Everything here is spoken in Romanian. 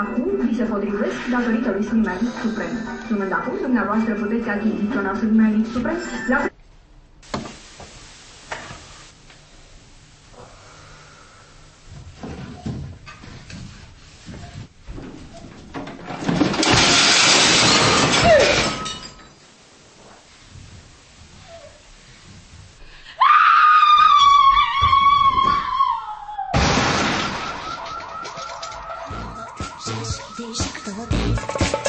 Acum vi se potrivesc datorită lui Sfânt Medic Suprem. Numând acum, dumneavoastră puteți achiziționa Sfânt Medic Suprem la シャシャ電車と